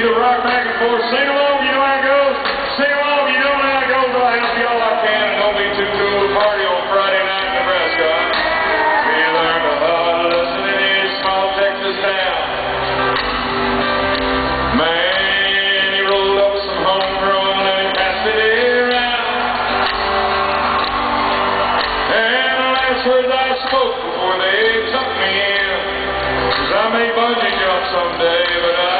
You rock back and forth. Sing along, you know how it goes. Sing along, you know how it goes. I'll help you all I can. And don't be too cool to party on Friday night in Nebraska. We learned a hard lesson in this small Texas town. Man, he rolled up some homegrown and passed it around. And the last words I spoke before they took me in was I may bungee jump someday, but I'll